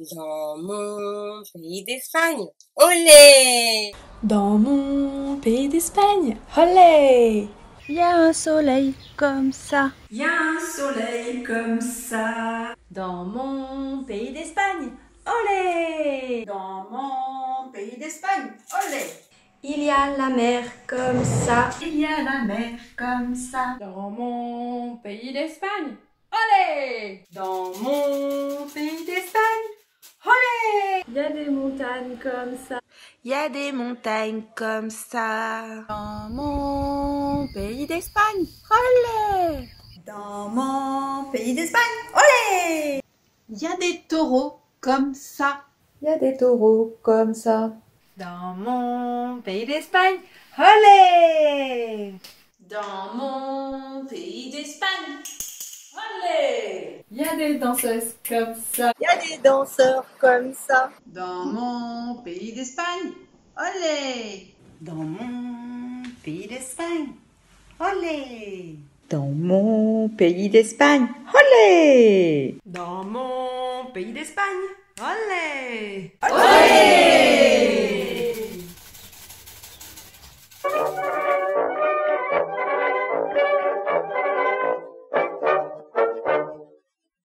Dans mon pays d'Espagne. Olé Dans mon pays d'Espagne. Olé Il y a un soleil comme ça. Il y a un soleil comme ça. Dans mon pays d'Espagne. Olé Dans mon pays d'Espagne. Olé Il y a la mer comme ça. Il y a la mer comme ça. Dans mon pays d'Espagne. Olé Dans mon Il y a des montagnes comme ça. Il y a des montagnes comme ça. Dans mon pays d'Espagne. Olé Dans mon pays d'Espagne. Olé Il y a des taureaux comme ça. Il y a des taureaux comme ça. Dans mon pays d'Espagne. Olé y a des danseuses comme ça. Il y a des danseurs comme ça. Dans mon pays d'Espagne. Olé Dans mon pays d'Espagne. Olé Dans mon pays d'Espagne. Olé Dans mon pays d'Espagne. Olé Olé